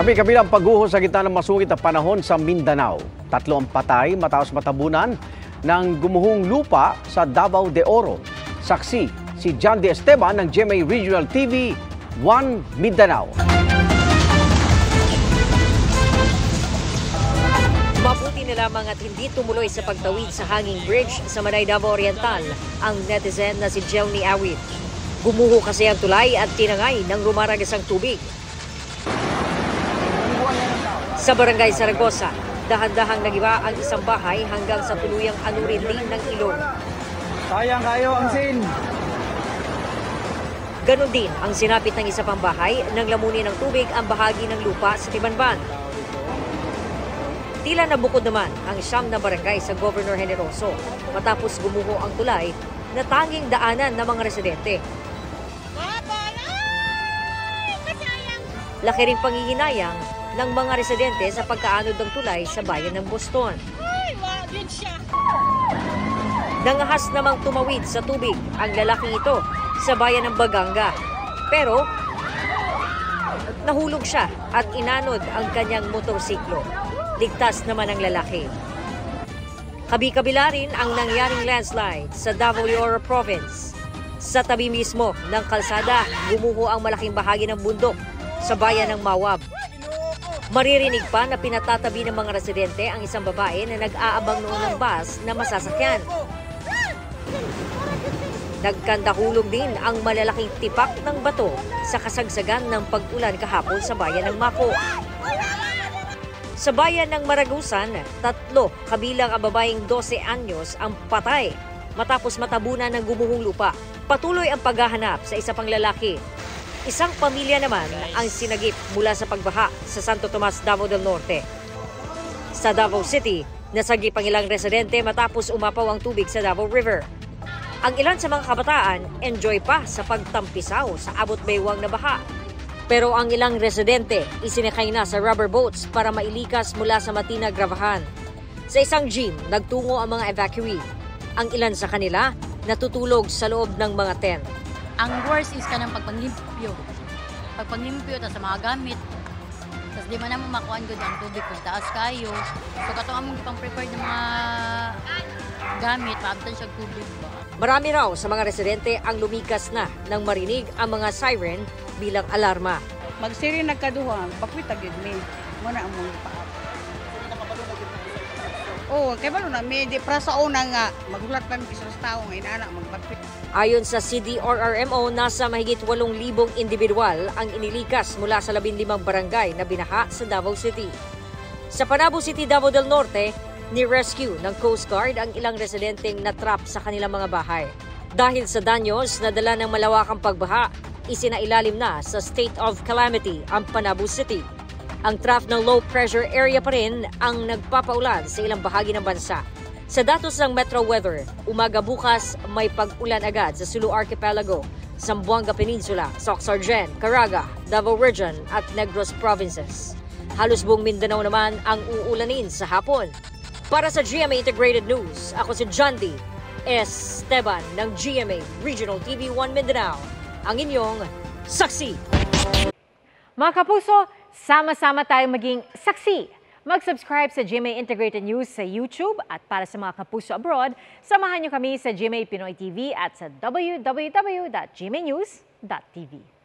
Kabi-kabi ang pagguho sa gitna ng masungit na panahon sa Mindanao. Tatlo ang patay matapos matabunan ng gumuhong lupa sa Davao de Oro. Saksi si John De Esteban ng GMA Regional TV 1 Mindanao. Mabuti na lamang at hindi tumuloy sa pagtawid sa hanging bridge sa Manay Davao Oriental ang netizen na si Jelny Awit. Gumuho kasi ang tulay at tinangay ng rumaragasang tubig. Sa barangay Saragosa, dahan-dahang nagiba ang isang bahay hanggang sa tuluyang anurin din ng ilog. Sayang kayo ang sin. Ganon din ang sinapit ng isa pang bahay nang lamunin ng tubig ang bahagi ng lupa sa Tibanban. Tila nabukod naman ang siyam na barangay sa Governor Generoso matapos gumuho ang tulay na tanging daanan ng mga residente. Laki rin panghihinayang ng mga residente sa pagkaanod ng tulay sa bayan ng Boston. Nangahas namang tumawid sa tubig ang lalaking ito sa bayan ng Baganga. Pero nahulog siya at inanod ang kanyang motorsiklo. Ligtas naman ang lalaki. Kabi-kabila rin ang nangyaring landslide sa Davao Oro Province. Sa tabi mismo ng kalsada, gumuho ang malaking bahagi ng bundok sa bayan ng Mawab. Maririnig pa na pinatatabi ng mga residente ang isang babae na nag-aabang noon ng bus na masasakyan. Nagkandahulog din ang malalaking tipak ng bato sa kasagsagan ng pag-ulan kahapon sa bayan ng Mako. Sa bayan ng Maragusan, tatlo kabilang ang babaeng 12 anyos ang patay matapos matabunan ng gumuhong lupa. Patuloy ang paghahanap sa isa pang lalaki. Isang pamilya naman ang sinagip mula sa pagbaha sa Santo Tomas, Davao del Norte. Sa Davao City, nasagip ang ilang residente matapos umapaw ang tubig sa Davao River. Ang ilan sa mga kabataan enjoy pa sa pagtampisaw sa abot baywang na baha. Pero ang ilang residente isinakay na sa rubber boats para mailikas mula sa Matina Gravahan. Sa isang gym, nagtungo ang mga evacuee. Ang ilan sa kanila natutulog sa loob ng mga tent. Ang worst is kanang pagpanglimpyo. Pagpanglimpyo ta sa mga gamit. Tapos di man naman makuhaan gud ang tubig kung taas kayo. So kato among gipang prepared ng mga gamit, maabtan siya tubig ba. Marami raw sa mga residente ang lumikas na nang marinig ang mga siren bilang alarma. Magsiri nagkaduha, bakwita gyud mi. Muna ang mga Oo, kay balo na may di para sa una nga maghulat pa mi sa tao nga inaana magbakwit. Ayon sa CDRRMO, nasa mahigit 8,000 individual ang inilikas mula sa 15 barangay na binaha sa Davao City. Sa Panabo City, Davao del Norte, ni-rescue ng Coast Guard ang ilang residenteng natrap sa kanilang mga bahay. Dahil sa danyos na dala ng malawakang pagbaha, isinailalim na sa state of calamity ang Panabo City. Ang trough ng low pressure area pa rin ang nagpapaulan sa ilang bahagi ng bansa. Sa datos ng Metro Weather, umaga bukas may pag-ulan agad sa Sulu Archipelago, Zamboanga Peninsula, Soxargen, Caraga, Davao Region at Negros Provinces. Halos buong Mindanao naman ang uulanin sa hapon. Para sa GMA Integrated News, ako si John D. Esteban ng GMA Regional TV 1 Mindanao, ang inyong saksi. Mga kapuso, sama-sama tayong maging saksi. Mag-subscribe sa GMA Integrated News sa YouTube at para sa mga kapuso abroad, samahan niyo kami sa GMA Pinoy TV at sa www.gmanews.tv.